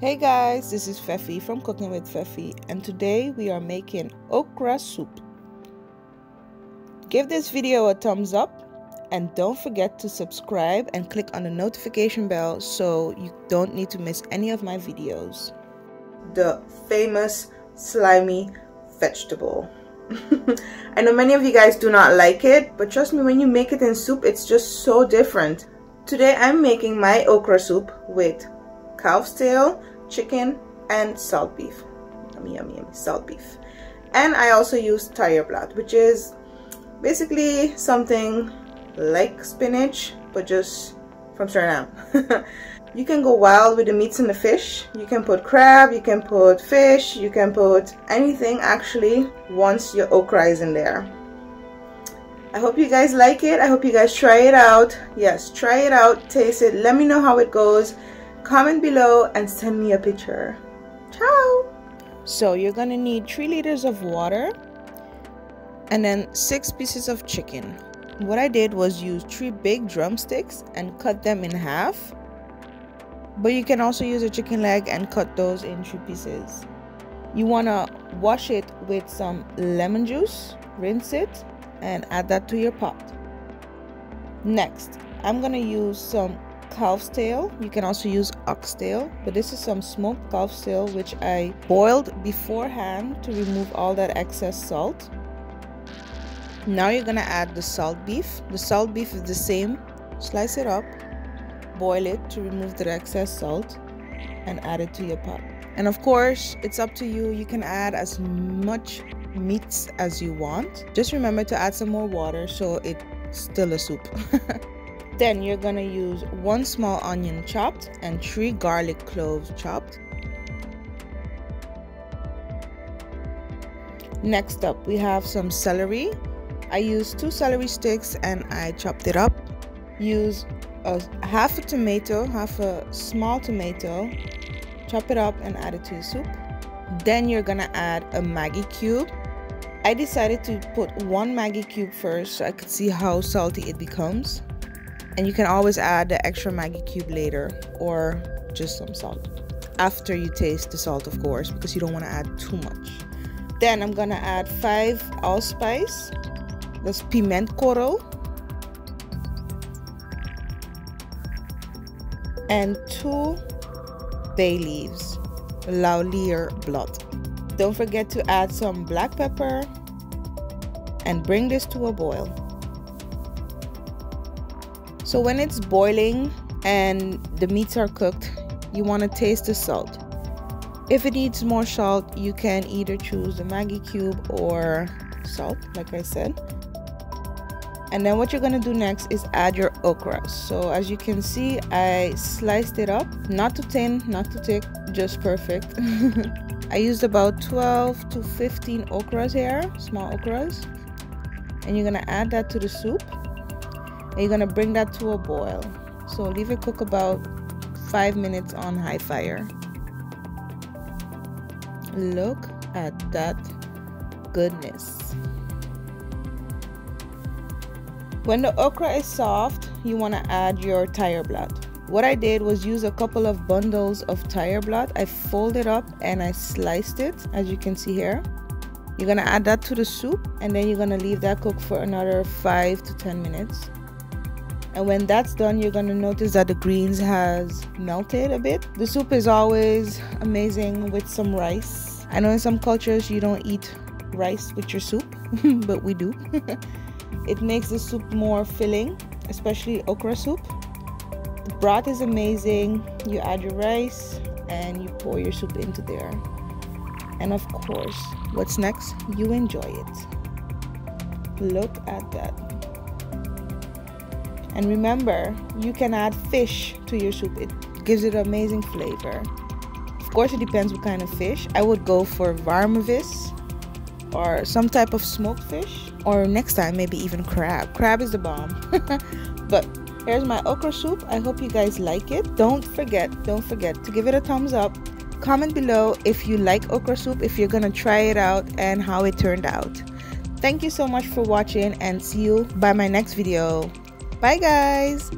Hey guys, this is Feffie from Cooking with Feffie, and today we are making okra soup. Give this video a thumbs up and don't forget to subscribe and click on the notification bell so you don't need to miss any of my videos. The famous slimy vegetable. I know many of you guys do not like it, but trust me, when you make it in soup, it's just so different. Today I'm making my okra soup with calf's tail, chicken, and salt beef. Yummy, yummy, yummy, salt beef. And I also use blad, which is basically something like spinach, but just from Suriname. you can go wild with the meats and the fish. You can put crab, you can put fish, you can put anything actually once your okra is in there. I hope you guys like it. I hope you guys try it out. Yes, try it out, taste it. Let me know how it goes comment below and send me a picture. Ciao. So you're gonna need three liters of water and then six pieces of chicken. What I did was use three big drumsticks and cut them in half but you can also use a chicken leg and cut those in three pieces. You want to wash it with some lemon juice rinse it and add that to your pot. Next I'm gonna use some calf's tail. You can also use oxtail, but this is some smoked calf's tail which I boiled beforehand to remove all that excess salt. Now you're gonna add the salt beef. The salt beef is the same. Slice it up, boil it to remove the excess salt, and add it to your pot. And of course, it's up to you. You can add as much meats as you want. Just remember to add some more water so it's still a soup. Then you're gonna use one small onion chopped and three garlic cloves chopped. Next up, we have some celery. I used two celery sticks and I chopped it up. Use a half a tomato, half a small tomato, chop it up and add it to the soup. Then you're gonna add a Maggi cube. I decided to put one Maggi cube first so I could see how salty it becomes and you can always add the extra Maggi cube later or just some salt after you taste the salt of course because you don't want to add too much. Then I'm gonna add five allspice. That's piment korrel. And two bay leaves laurier blad don't forget to add some black pepper and bring this to a boil so when it's boiling and the meats are cooked, you want to taste the salt. If it needs more salt, you can either choose the Maggi cube or salt, like I said. And then what you're going to do next is add your okra. So as you can see, I sliced it up, not too thin, not too thick, just perfect. I used about 12 to 15 okras here, small okras. And you're going to add that to the soup and you're gonna bring that to a boil? So leave it cook about five minutes on high fire. Look at that goodness. When the okra is soft you want to add your tayerblad what I did was use a couple of bundles of tayerblad I folded it up and I sliced it as you can see here. You're gonna add that to the soup and then you're gonna leave that cook for another 5 to 10 minutes and when that's done you're gonna notice that the greens has melted a bit. The soup is always amazing with some rice. I know in some cultures you don't eat rice with your soup but we do. It makes the soup more filling especially okra soup. The broth is amazing. You add your rice and you pour your soup into there. And of course what's next? You enjoy it. Look at that and remember, you can add fish to your soup. It gives it amazing flavor. Of course, it depends what kind of fish. I would go for varmavis or some type of smoked fish. Or next time, maybe even crab. Crab is the bomb. but here's my okra soup. I hope you guys like it. Don't forget, don't forget to give it a thumbs up. Comment below if you like okra soup, if you're gonna try it out and how it turned out. Thank you so much for watching and see you by my next video. Bye, guys.